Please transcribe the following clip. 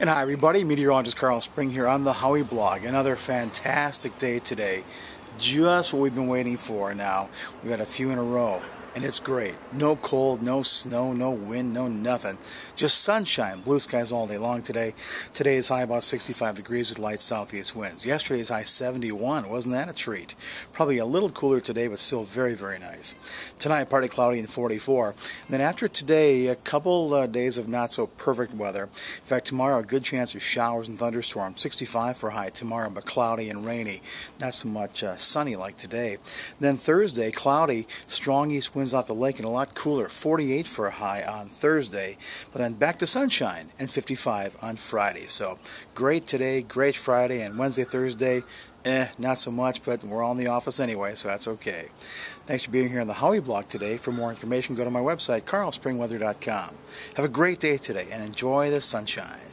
And hi everybody, meteorologist Karl Spring here on the Howieblog. Another fantastic day today. Just what we've been waiting for now. We've got a few in a row and it's great. No cold, no snow, no wind, no nothing. Just sunshine, blue skies all day long today. Today is high about 65 degrees with light southeast winds. Yesterday's high 71. Wasn't that a treat? Probably a little cooler today, but still very, very nice. Tonight, partly cloudy and 44. And then after today, a couple uh, days of not so perfect weather. In fact, tomorrow, a good chance of showers and thunderstorms. 65 for high tomorrow, but cloudy and rainy. Not so much uh, sunny like today. Then Thursday, cloudy, strong east winds winds off the lake and a lot cooler, 48 for a high on Thursday, but then back to sunshine and 55 on Friday. So great today, great Friday, and Wednesday, Thursday, eh, not so much, but we're all in the office anyway, so that's okay. Thanks for being here on the Howieblog today. For more information, go to my website, karlspringweather.com. Have a great day today and enjoy the sunshine.